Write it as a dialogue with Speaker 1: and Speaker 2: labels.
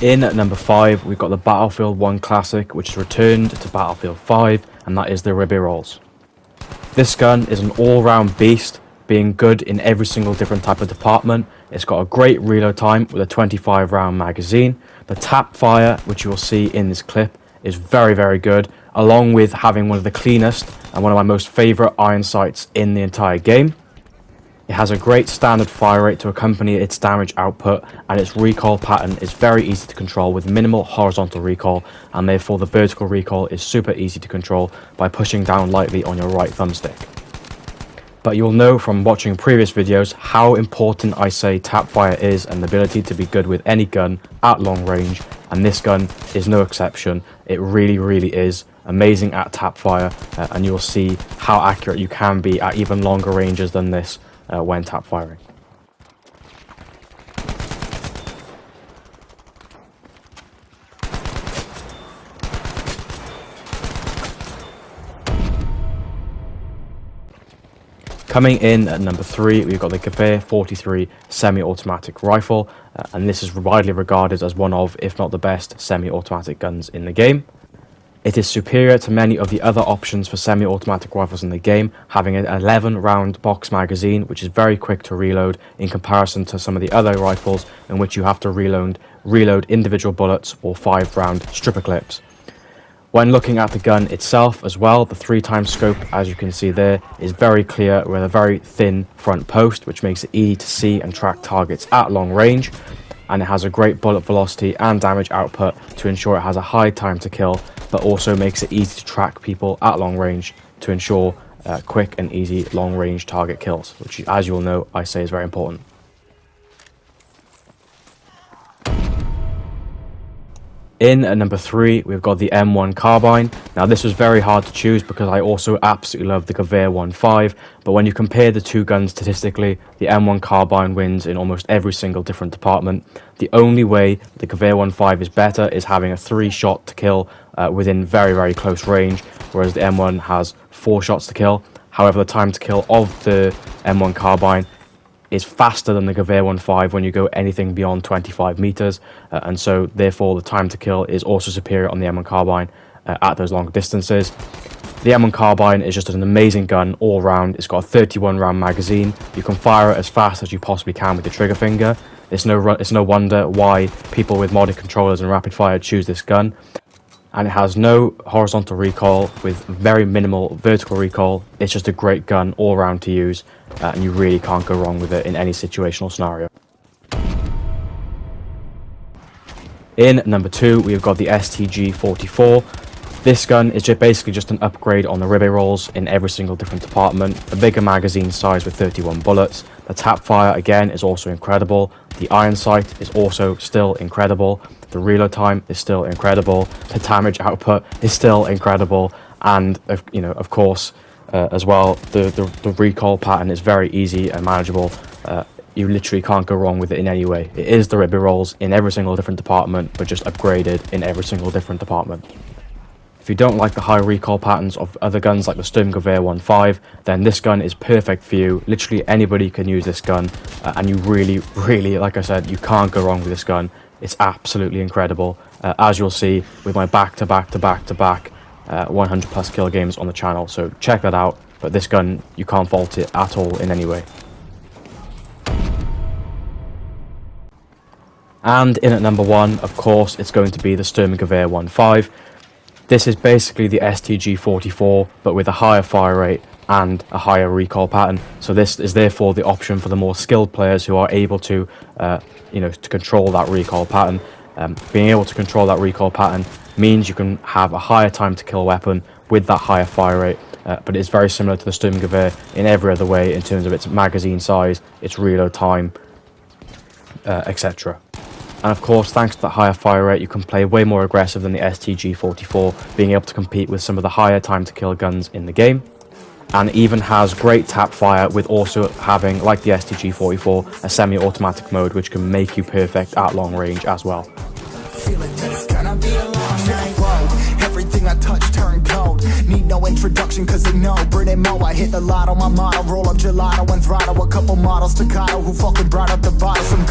Speaker 1: In at number 5, we've got the Battlefield 1 Classic, which has returned to Battlefield 5, and that is the Ribeyrolles. This gun is an all-round beast, being good in every single different type of department. It's got a great reload time with a 25 round magazine. The tap fire, which you will see in this clip, is very, very good, along with having one of the cleanest and one of my most favourite iron sights in the entire game. It has a great standard fire rate to accompany its damage output and its recoil pattern is very easy to control with minimal horizontal recoil and therefore the vertical recoil is super easy to control by pushing down lightly on your right thumbstick. But you'll know from watching previous videos how important I say tap fire is and the ability to be good with any gun at long range and this gun is no exception. It really really is amazing at tap fire uh, and you'll see how accurate you can be at even longer ranges than this uh, when tap firing. Coming in at number three, we've got the Gewehr 43 semi-automatic rifle, uh, and this is widely regarded as one of, if not the best, semi-automatic guns in the game. It is superior to many of the other options for semi-automatic rifles in the game, having an 11 round box magazine which is very quick to reload in comparison to some of the other rifles in which you have to reload, reload individual bullets or 5 round stripper clips. When looking at the gun itself as well, the 3 times scope as you can see there is very clear with a very thin front post which makes it easy to see and track targets at long range and it has a great bullet velocity and damage output to ensure it has a high time to kill but also makes it easy to track people at long range to ensure uh, quick and easy long range target kills, which as you all know I say is very important. In at number three, we've got the M1 Carbine. Now this was very hard to choose because I also absolutely love the Gewehr 1.5, but when you compare the two guns statistically, the M1 Carbine wins in almost every single different department. The only way the Gewehr 1.5 is better is having a three shot to kill uh, within very, very close range, whereas the M1 has four shots to kill. However, the time to kill of the M1 Carbine is faster than the Gewehr 1.5 when you go anything beyond 25 meters, uh, and so therefore the time to kill is also superior on the M1 carbine uh, at those long distances. The M1 carbine is just an amazing gun all round. It's got a 31 round magazine. You can fire it as fast as you possibly can with your trigger finger. It's no it's no wonder why people with modded controllers and rapid fire choose this gun and it has no horizontal recoil with very minimal vertical recoil. It's just a great gun all around to use uh, and you really can't go wrong with it in any situational scenario. In number two, we've got the STG-44. This gun is just basically just an upgrade on the Ribeyrolles in every single different department. A bigger magazine size with 31 bullets. The tap fire again is also incredible. The iron sight is also still incredible. The reload time is still incredible. The damage output is still incredible. And, you know, of course, uh, as well, the, the, the, recoil pattern is very easy and manageable. Uh, you literally can't go wrong with it in any way. It is the Ribeyrolles in every single different department, but just upgraded in every single different department. If you don't like the high recoil patterns of other guns like the Sturmgewehr 1.5, then this gun is perfect for you. Literally anybody can use this gun, uh, and you really, really, like I said, you can't go wrong with this gun. It's absolutely incredible. Uh, as you'll see with my back to back to back to back uh, 100 plus kill games on the channel. So check that out. But this gun, you can't fault it at all in any way. And in at number one, of course, it's going to be the Sturmgewehr 1.5. This is basically the STG-44, but with a higher fire rate and a higher recoil pattern. So this is therefore the option for the more skilled players who are able to, uh, you know, to control that recoil pattern. Um, being able to control that recoil pattern means you can have a higher time to kill weapon with that higher fire rate, uh, but it's very similar to the Sturmgewehr in every other way in terms of its magazine size, its reload time, uh, etc. And of course, thanks to the higher fire rate, you can play way more aggressive than the STG-44, being able to compete with some of the higher time to kill guns in the game. And even has great tap fire with also having, like the STG-44, a semi-automatic mode which can make you perfect at long range as well. I touch turn cold. Need no introduction cause they know. Mo, I hit the my Roll up gelato and throttle. A couple models Who fucking brought up the Some